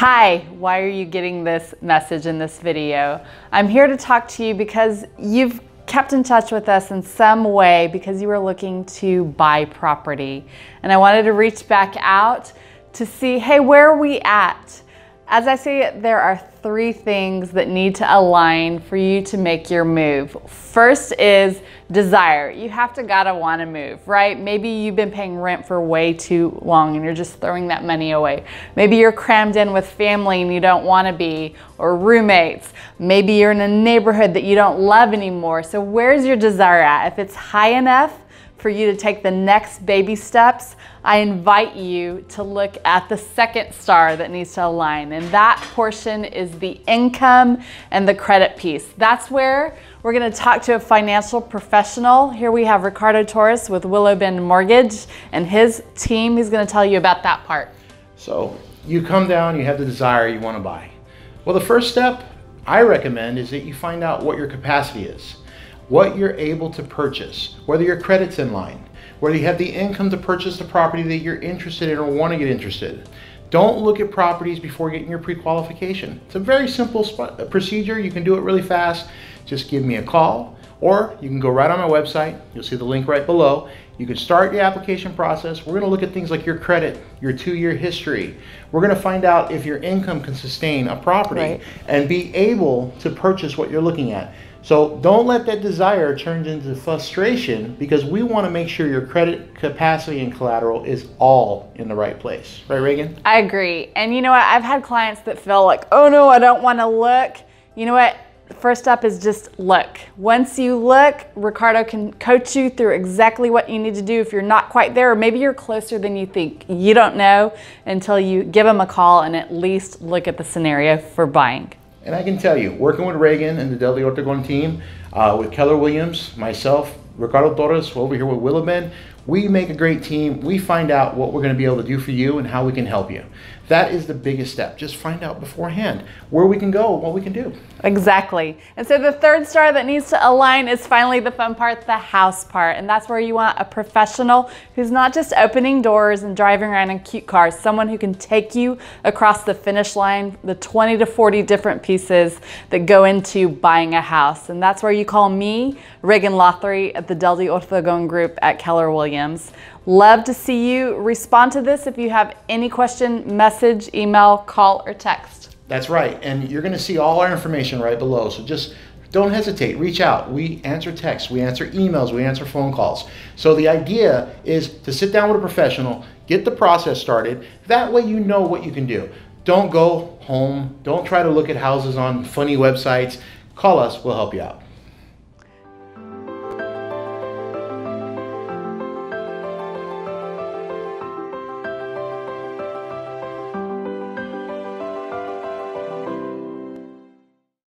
Hi, why are you getting this message in this video? I'm here to talk to you because you've kept in touch with us in some way because you were looking to buy property. And I wanted to reach back out to see, hey, where are we at? As I it, there are three things that need to align for you to make your move. First is desire. You have to gotta wanna move, right? Maybe you've been paying rent for way too long and you're just throwing that money away. Maybe you're crammed in with family and you don't wanna be, or roommates. Maybe you're in a neighborhood that you don't love anymore. So where's your desire at? If it's high enough, for you to take the next baby steps, I invite you to look at the second star that needs to align. And that portion is the income and the credit piece. That's where we're gonna talk to a financial professional. Here we have Ricardo Torres with Willow Bend Mortgage and his team. He's gonna tell you about that part. So you come down, you have the desire you wanna buy. Well, the first step I recommend is that you find out what your capacity is what you're able to purchase, whether your credit's in line, whether you have the income to purchase the property that you're interested in or want to get interested. Don't look at properties before getting your pre-qualification. It's a very simple uh, procedure. You can do it really fast. Just give me a call or you can go right on my website. You'll see the link right below. You can start the application process. We're gonna look at things like your credit, your two-year history. We're gonna find out if your income can sustain a property right. and be able to purchase what you're looking at. So don't let that desire turn into frustration because we want to make sure your credit capacity and collateral is all in the right place. Right, Reagan? I agree. And you know what? I've had clients that feel like, oh no, I don't want to look. You know what? First step is just look. Once you look, Ricardo can coach you through exactly what you need to do if you're not quite there, or maybe you're closer than you think. You don't know until you give him a call and at least look at the scenario for buying. And I can tell you, working with Reagan and the Deldi Ortegon team, uh, with Keller Williams, myself, Ricardo Torres over here with Willow Bend, we make a great team. We find out what we're going to be able to do for you and how we can help you. That is the biggest step. Just find out beforehand where we can go, what we can do. Exactly. And so the third star that needs to align is finally the fun part, the house part. And that's where you want a professional who's not just opening doors and driving around in cute cars, someone who can take you across the finish line, the 20 to 40 different pieces that go into buying a house. And that's where you call me, Reagan Lothry at the Deldi Ortegon Group at Keller Williams. Love to see you. Respond to this if you have any question, message, email, call, or text. That's right. And you're going to see all our information right below. So just don't hesitate. Reach out. We answer texts, we answer emails, we answer phone calls. So the idea is to sit down with a professional, get the process started. That way you know what you can do. Don't go home. Don't try to look at houses on funny websites. Call us, we'll help you out.